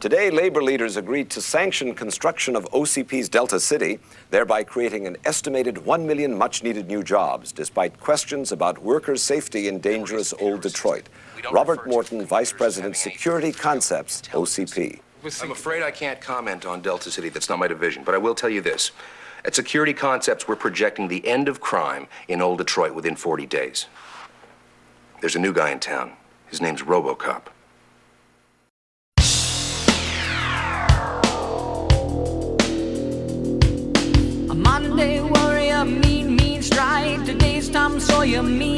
Today, labor leaders agreed to sanction construction of OCP's Delta City, thereby creating an estimated 1 million much needed new jobs, despite questions about workers' safety in dangerous old Detroit. Robert Morton, Vice President, Security Concepts, OCP. I'm afraid I can't comment on Delta City. That's not my division. But I will tell you this. At Security Concepts, we're projecting the end of crime in Old Detroit within 40 days. There's a new guy in town. His name's Robocop. Today's Tom Sawyer,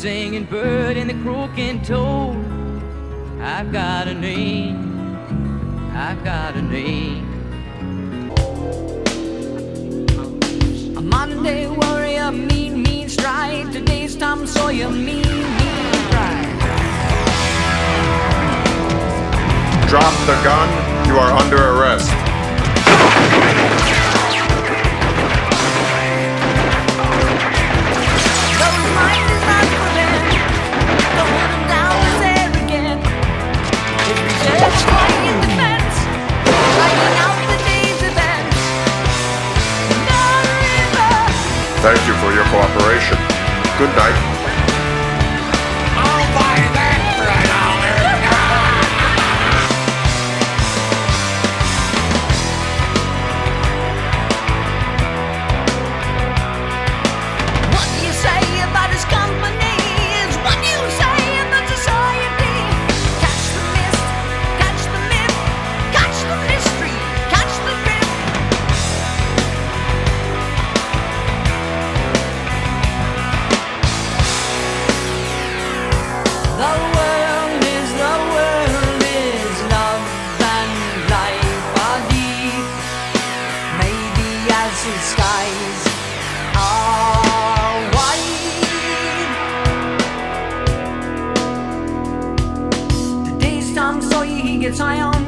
singing bird and a croaking toad. I've got a name. I've got a name. A Monday warrior, mean, mean stride. Today's Tom Sawyer, mean, mean pride. Drop the gun. You are under Thank you for your cooperation. Good night. The skies are wide. Sawyer, he gets high on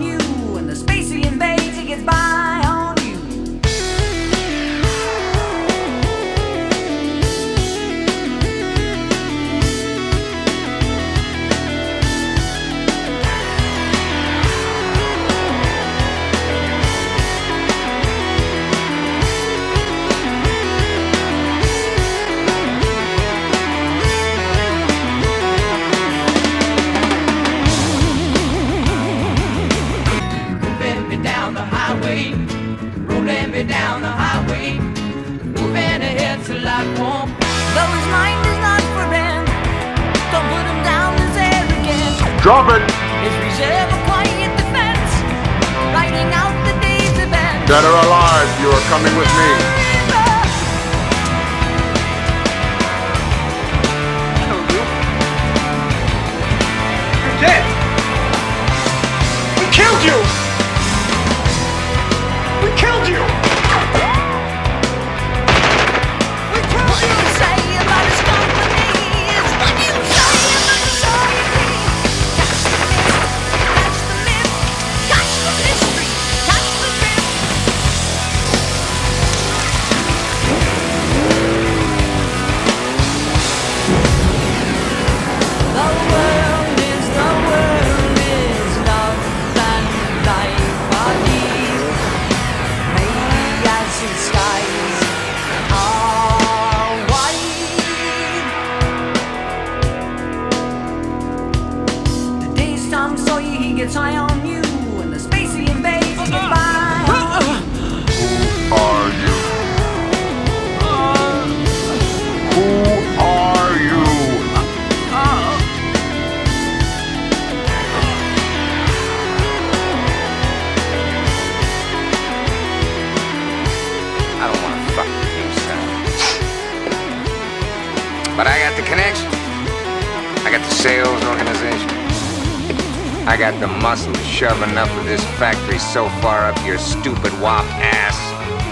till I won't. Though his mind is not for rent, don't put him down as arrogant. Drop it. His reserve a quiet defense, writing out the day's events. Dead or alive, you are coming with me. He gets high on you, and the space he invades, he gets by on. Are you? Who are you? I don't want to fuck with you, son. But I got the connection. I got the sales organization. I got the muscle to shove enough of this factory so far up your stupid wop ass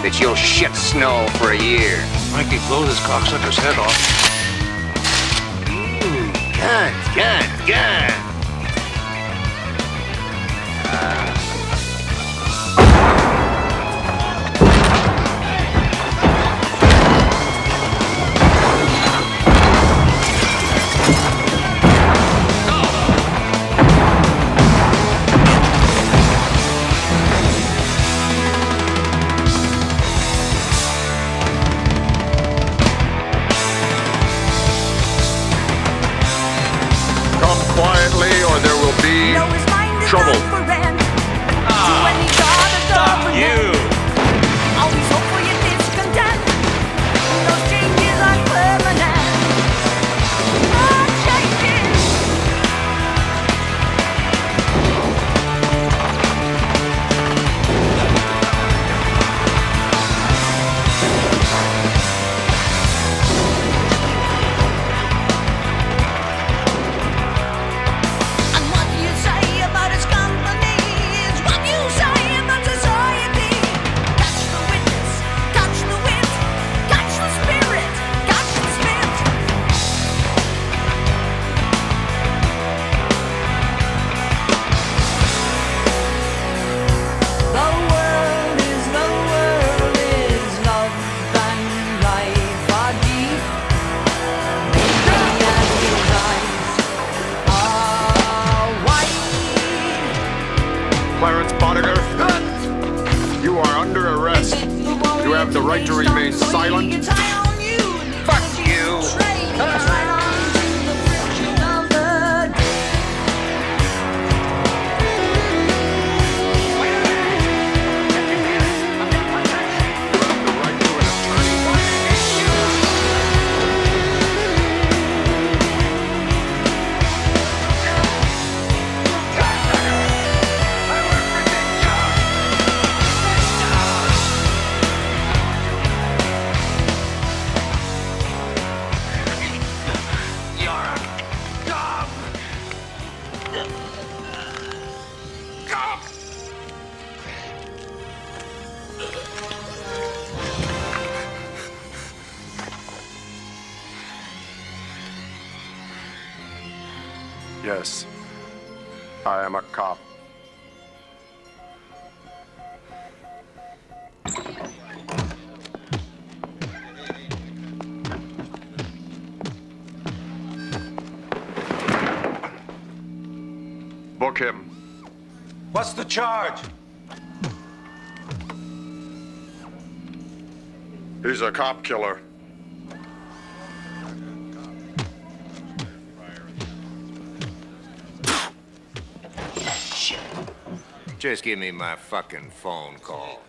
that you'll shit snow for a year. Frankie, blow this cocksucker's head off. Guns, guns, guns. Quietly or there will be trouble. Clarence Boddicker, you are under arrest. You have the right to remain silent. Fuck you. Yes, I am a cop. Book him. What's the charge? He's a cop killer. Just give me my fucking phone call.